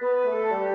Música